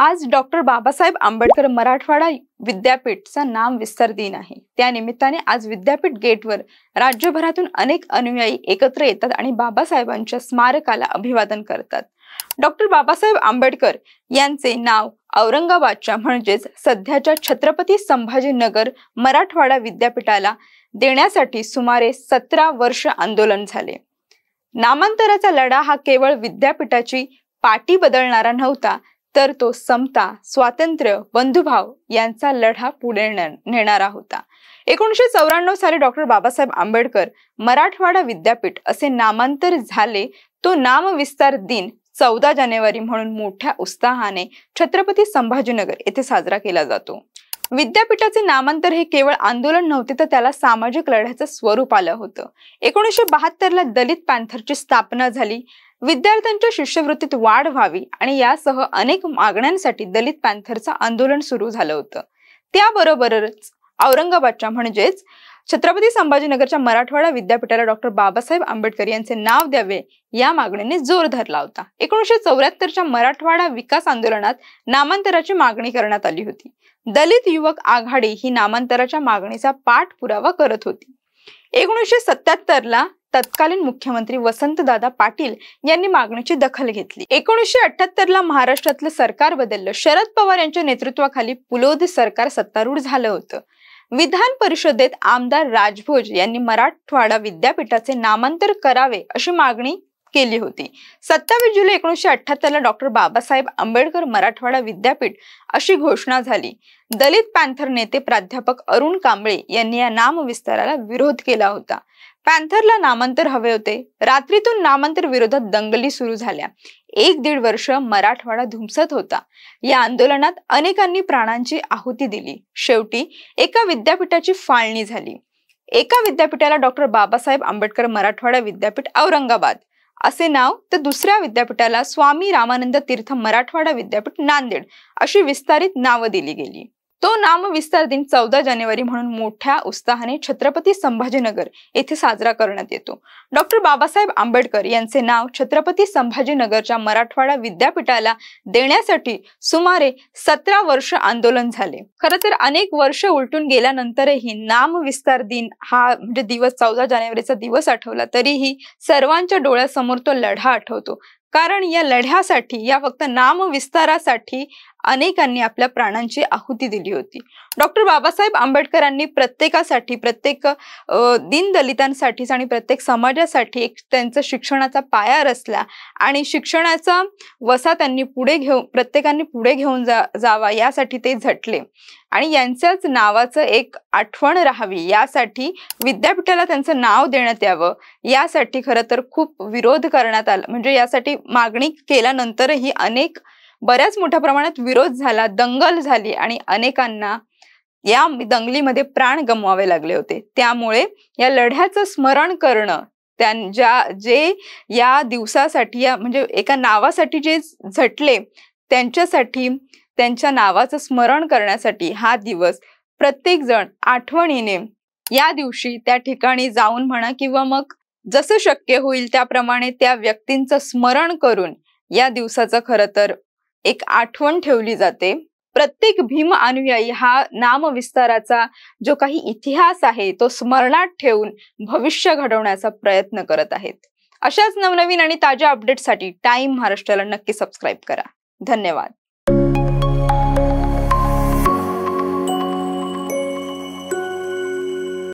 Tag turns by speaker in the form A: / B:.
A: आज डॉक्टर बाबासाहेब आंबेडकर मराठवाडा विद्यापीठचा नाम विस्तार दिन आहे त्यानिमित्ताने आज विद्यापीठ गेटवर राज्यभरातून अनेक अनुयायी एकत्र येतात आणि बाबासाहेबांच्या स्मारकाला अभिवादन करतात डॉक्टर बाबासाहेब आंबेडकर यांचे नाव औरंगाबादच्या म्हणजेच सध्याच्या छत्रपती संभाजीनगर मराठवाडा विद्यापीठाला देण्यासाठी सुमारे सतरा वर्ष आंदोलन झाले नामांतराचा लढा हा केवळ विद्यापीठाची पाटी बदलणारा नव्हता तर तो समता स्वातंत्र्य बंधुभाव यांचा लढा पुढे नेणारा होता एकोणीशे चौऱ्याण्णव साली डॉक्टर बाबासाहेब आंबेडकर मराठवाडा विद्यापीठ असे नामांतर झाले तो नामविस्तार दिन चौदा जानेवारी म्हणून मोठ्या उत्साहाने छत्रपती संभाजीनगर येथे साजरा केला जातो विद्यापीठाचे नामांतर हे केवळ आंदोलन नव्हते तर त्याला सामाजिक लढ्याचं स्वरूप आलं होतं एकोणीसशे बहात्तरला दलित पॅन्थरची स्थापना झाली विद्यार्थ्यांच्या शिष्यवृत्तीत वाढ व्हावी आणि यासह अनेक मागण्यांसाठी दलित पॅन्थरचं आंदोलन सुरू झालं होतं त्याबरोबरच औरंगाबादच्या म्हणजेच छत्रपती संभाजीनगरच्या मराठवाडा विद्यापीठाला डॉक्टर बाबासाहेब आंबेडकर यांचे नाव द्यावे या मागणीने जोर धरला होता एकोणीसशे चौऱ्याहत्तरच्या मराठवाडा विकास आंदोलनात नामांतराची मागणी करण्यात आली होती दलित युवक आघाडी ही नामांतराच्या मागणीचा पाठपुरावा करत होती एकोणीसशे सत्याहत्तर ला तत्कालीन मुख्यमंत्री वसंतदादा पाटील यांनी मागणीची दखल घेतली एकोणीसशे अठ्याहत्तर ला महाराष्ट्रातलं सरकार बदललं शरद पवार यांच्या नेतृत्वाखाली पुलोद सरकार सत्तारूढ झालं होतं विधान परिषदेत आमदार राजभोज यांनी मराठवाडा विद्यापीठाचे नामांतर करावे अशी मागणी केली होती सत्तावीस जुलै एकोणीसशे ला डॉक्टर बाबासाहेब आंबेडकर मराठवाडा विद्यापीठ अशी घोषणा झाली दलित पॅन्थर नेते प्राध्यापक अरुण कांबळे यांनी या नामविस्ताराला विरोध केला होता पॅन्थरला नामांतर हवे होते रात्रीतून नामांतर विरोधात दंगली सुरू झाल्या एक दीड वर्ष मराठवाडा धुमसत होता या आंदोलनात अनेकांनी प्राणांची आहुती दिली शेवटी एका विद्यापीठाची फाळणी झाली एका विद्यापीठाला डॉक्टर बाबासाहेब आंबेडकर मराठवाडा विद्यापीठ औरंगाबाद असे नाव तर दुसऱ्या विद्यापीठाला स्वामी रामानंद तीर्थ मराठवाडा विद्यापीठ नांदेड अशी विस्तारित नावं दिली गेली तो नाम दिन चौदा जानेवारी म्हणून मोठ्या उत्साहाने छत्रपती संभाजीनगर येथे साजरा करण्यात येतो डॉक्टर बाबासाहेब आंबेडकर यांचे नाव छत्रपती संभाजीनगरच्या मराठवाडा विद्यापीठाला देण्यासाठी सुमारे सतरा वर्ष आंदोलन झाले खर तर अनेक वर्ष उलटून गेल्यानंतरही नाम दिन हा म्हणजे दिवस चौदा जानेवारीचा दिवस आठवला तरीही सर्वांच्या डोळ्यासमोर तो लढा आठवतो कारण या लढ्यासाठी या फक्त नामविस्तारासाठी अनेकांनी आपल्या प्राणांची आहुती दिली होती डॉक्टर बाबासाहेब आंबेडकरांनी प्रत्येकासाठी प्रत्येक दीनदलितांसाठीच आणि प्रत्येक समाजासाठी एक त्यांचा शिक्षणाचा पाया रचला आणि शिक्षणाचा वसा त्यांनी पुढे घेऊन प्रत्येकाने पुढे घेऊन जा जावा यासाठी ते झटले आणि यांच्याच नावाचं एक आठवण राहावी यासाठी विद्यापीठाला त्यांचं नाव देण्यात यावं यासाठी खरं तर खूप विरोध करण्यात आला म्हणजे यासाठी मागणी केल्यानंतरही अनेक बऱ्याच मोठ्या प्रमाणात विरोध झाला दंगल झाली आणि अनेकांना या दंगलीमध्ये प्राण गमवावे लागले होते त्यामुळे या लढ्याचं स्मरण करणं ज्या जे या दिवसासाठी या म्हणजे एका नावासाठी जे झटले त्यांच्यासाठी त्यांच्या नावाचं स्मरण करण्यासाठी हा दिवस प्रत्येकजण आठवणीने या दिवशी त्या ठिकाणी जाऊन म्हणा किंवा मग जसं शक्य होईल त्याप्रमाणे त्या व्यक्तींचं स्मरण करून या दिवसाचं खरं तर एक आठवण ठेवली जाते प्रत्येक भीम अनुयायी हा नामविस्ताराचा जो काही इतिहास आहे तो स्मरणात ठेवून भविष्य घडवण्याचा प्रयत्न करत आहेत अशाच नवनवीन आणि ताज्या अपडेटसाठी टाइम महाराष्ट्राला नक्की सबस्क्राईब करा धन्यवाद